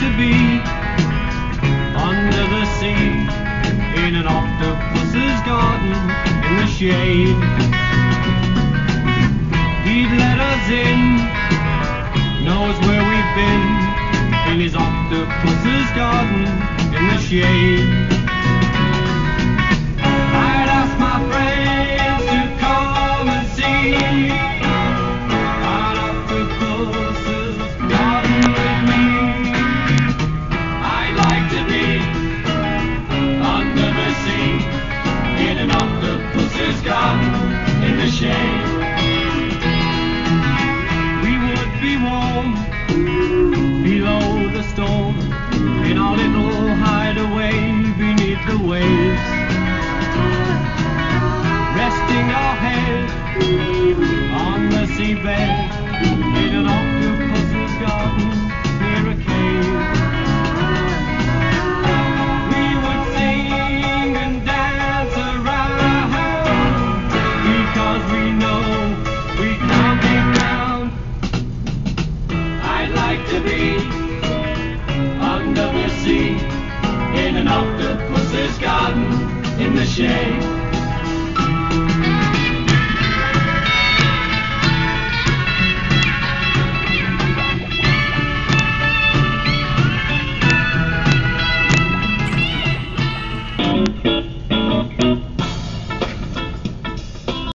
to be under the sea in an octopus's garden in the shade. He'd let us in, knows where we've been in his octopus's garden in the shade. The shade. We would be warm below the storm in our little hideaway beneath the waves. Resting our head on the seabed in an octopus's garden in the shade.